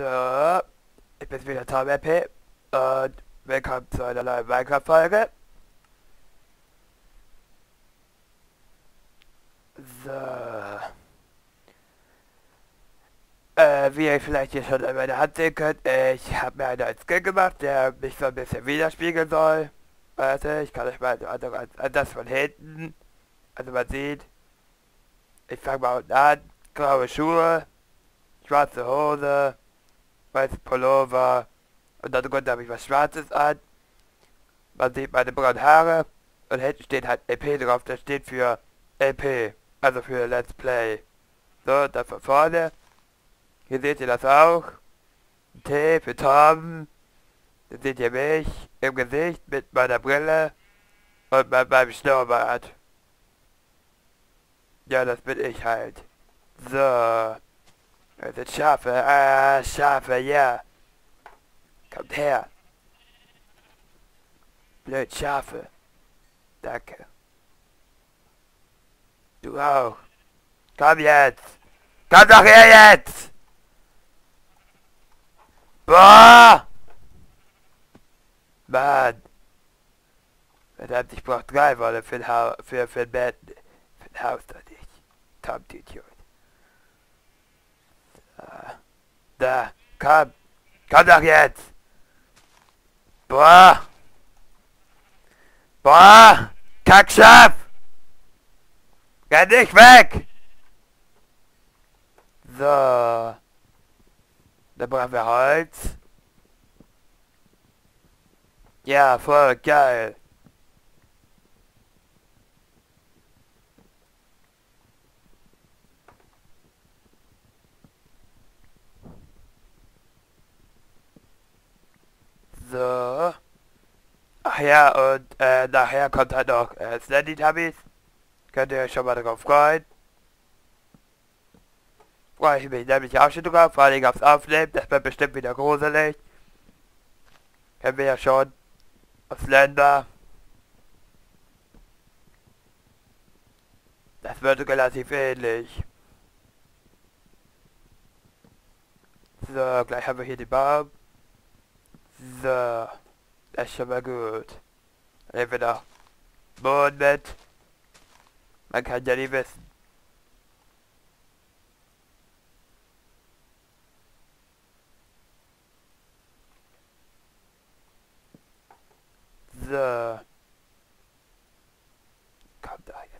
So, ich bin wieder Tom RP und willkommen zu einer neuen Minecraft-Folge. So. Äh, wie ihr vielleicht hier schon an meiner Hand sehen könnt, ich habe mir einen neuen Skin gemacht, der mich so ein bisschen widerspiegeln soll. Warte, ich kann euch mal also, das von hinten. Also man sieht, ich fange mal unten an, graue Schuhe, schwarze Hose, weiße Pullover und darunter habe ich was Schwarzes an. Man sieht meine braunen Haare und hinten steht halt LP drauf, das steht für LP, also für Let's Play. So, das von vorne. Hier seht ihr das auch. T für Tom. Dann seht ihr mich im Gesicht mit meiner Brille und mit meinem Schnurrbart. Ja, das bin ich halt. So. Sind Schafe. Ah, Schafe, ja. Kommt her. Blöd, Schafe. Danke. Du auch. Komm jetzt. Komm doch her jetzt. Boah. Mann. Verdammt, ich brauch drei Wolle für ein Haus, für, für ein Bett, für ein Haus doch nicht. Tom, Idiot. Da, komm. Komm doch jetzt. Boah. Boah. Kackschaf. Renn nicht weg. So. Dann brauchen wir Holz. Ja, voll geil. So. Ach ja, und äh, nachher kommt halt noch äh, Slendy Tummies. Könnt ihr euch schon mal darauf freuen. Freue ich mich nämlich auch schon drauf, vor allem aufs Aufnehmen. Das wird bestimmt wieder gruselig. Kennen wir ja schon. Aus Länder. Das wird relativ ähnlich. So, gleich haben wir hier die Baum. So. Das schon mal noch Boden mit. Man kann ja nie wissen. So. Kommt da jetzt.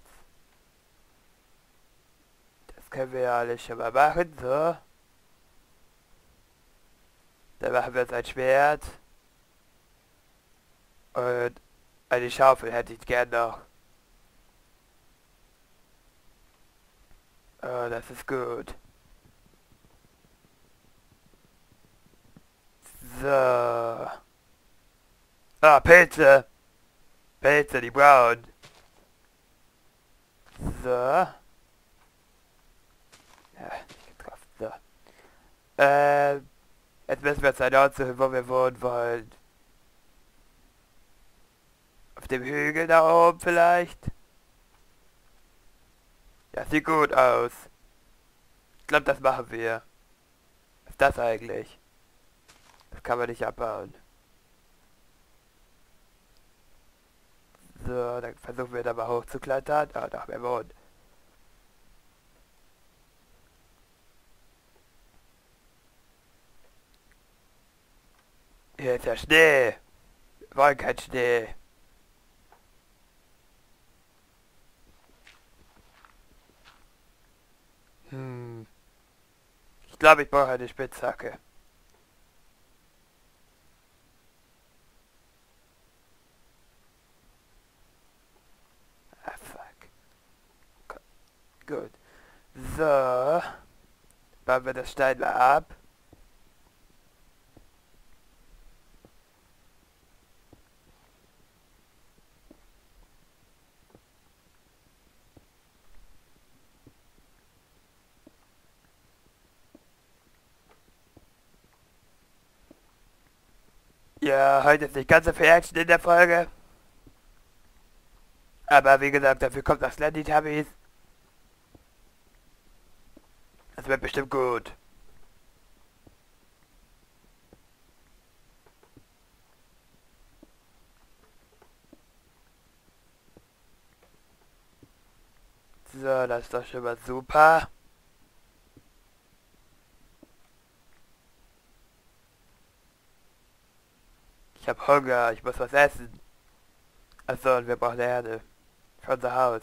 Das können wir ja alles schon mal machen, so. Dann machen wir jetzt ein Schwert. Und eine Schaufel hätte ich gern noch. Oh, das ist gut. So. Ah, Pilze. Pilze, die braunen. So. Ja, nicht getroffen. So. Ähm. Jetzt müssen wir uns halt aussuchen, wo wir wohnen wollen. Dem Hügel da oben vielleicht? Ja, sieht gut aus. Ich glaube, das machen wir. Was ist das eigentlich? Das kann man nicht abbauen. So, dann versuchen wir da mal hochzuklettern. Ah, doch, wir wohnen. Hier ist ja Schnee. Wir wollen kein Schnee. Hm. Ich glaube, ich brauche eine Spitzhacke. Ah, fuck. Gut. So. Bauen wir das Stein mal ab. Ja, heute ist nicht ganz so viel Action in der Folge. Aber wie gesagt, dafür kommt das Landy Tabis. Das wird bestimmt gut. So, das ist doch schon mal super. Ich hab Hunger, ich muss was essen. Achso, und wir brauchen Erde. Für unser Haus.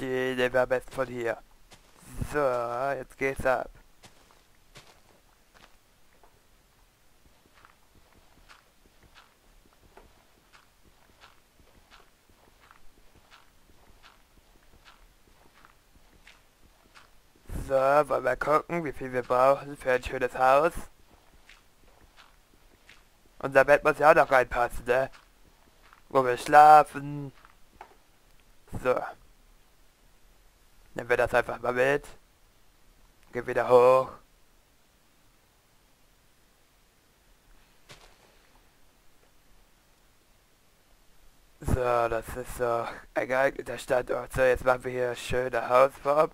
Die nehmen wir am besten von hier. So, jetzt geht's ab. So, wollen wir gucken, wie viel wir brauchen für ein schönes Haus. Unser Bett muss ja auch noch reinpassen, ne? Wo wir schlafen. So. Nehmen wir das einfach mal mit. Gehen wieder hoch. So, das ist doch ein geeigneter Standort. So, jetzt machen wir hier schöne Hausform.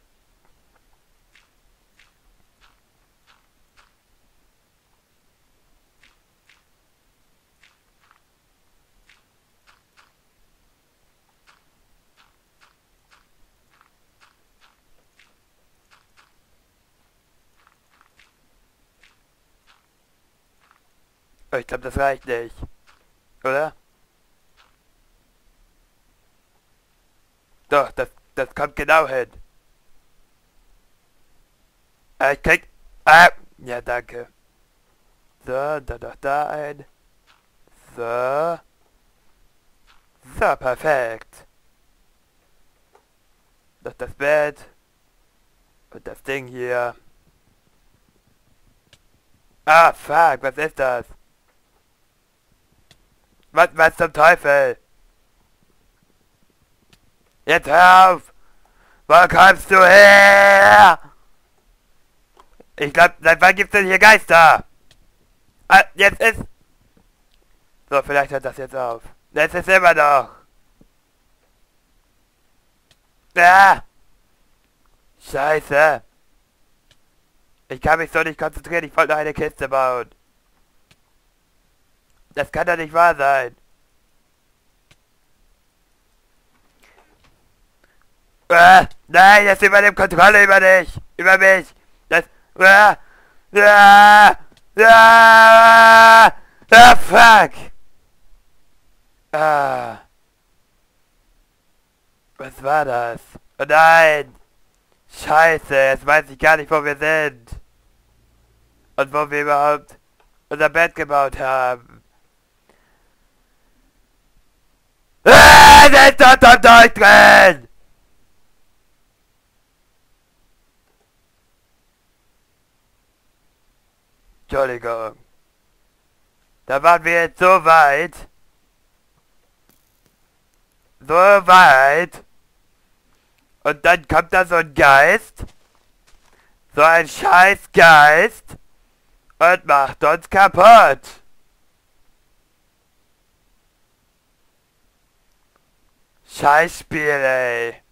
Ich glaube, das reicht nicht. Oder? Doch, das, das kommt genau hin. Ah, ich krieg... Ah, ja, danke. So, dann noch da ein. So. So, perfekt. Noch das Bett. Und das Ding hier. Ah, fuck, was ist das? Was, was zum Teufel? Jetzt hör auf! Wo kommst du her? Ich glaub, seit wann gibt's denn hier Geister? Ah, jetzt ist... So, vielleicht hört das jetzt auf. Jetzt ist immer noch. Ah! Scheiße! Ich kann mich so nicht konzentrieren, ich wollte noch eine Kiste bauen. Das kann doch nicht wahr sein. Äh, nein, das übernimmt Kontrolle über dich. Über mich. Das... Äh, äh, äh, äh, fuck. Ah. Was war das? Oh nein. Scheiße, jetzt weiß ich gar nicht, wo wir sind. Und wo wir überhaupt unser Bett gebaut haben. Dort am Deutsch drin! Entschuldigung. Da waren wir jetzt so weit. So weit. Und dann kommt da so ein Geist. So ein scheiß Geist. Und macht uns kaputt. Scheißspiel, ey.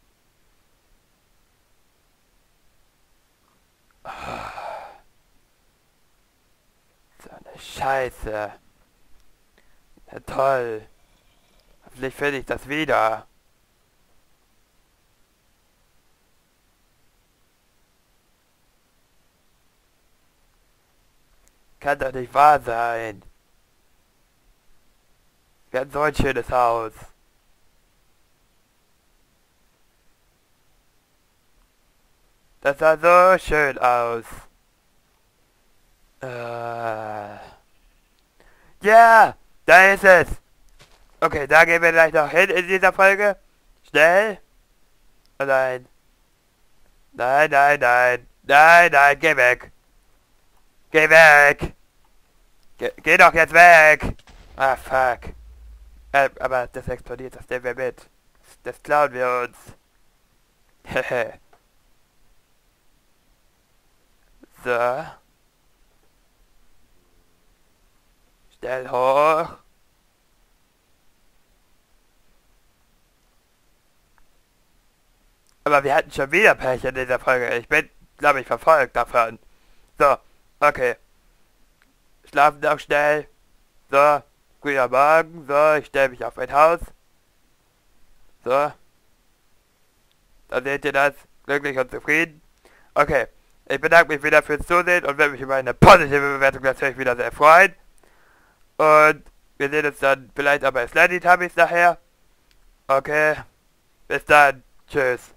So eine Scheiße. Ja, toll. Hoffentlich finde ich das wieder. Kann doch nicht wahr sein. Wir hatten so ein schönes Haus. Das sah so schön aus. Äh. Ja, da ist es. Okay, da gehen wir gleich noch hin in dieser Folge. Schnell. Oh nein. Nein, nein, nein. Nein, nein, geh weg. Geh weg. Ge geh doch jetzt weg. Ah, fuck. Äh, aber das explodiert, das nehmen wir mit. Das, klauen wir uns. Hehe. So. Schnell hoch. Aber wir hatten schon wieder Pech in dieser Folge. Ich bin, glaube ich, verfolgt davon. So, okay. schlafen auch schnell. So, guten Morgen, so, ich stelle mich auf mein Haus. So. Da seht ihr das, glücklich und zufrieden. Okay, ich bedanke mich wieder fürs Zusehen und würde mich über eine positive Bewertung natürlich wieder sehr freuen. Und wir sehen uns dann vielleicht bei Slendy Tummies nachher. Okay, bis dann, tschüss.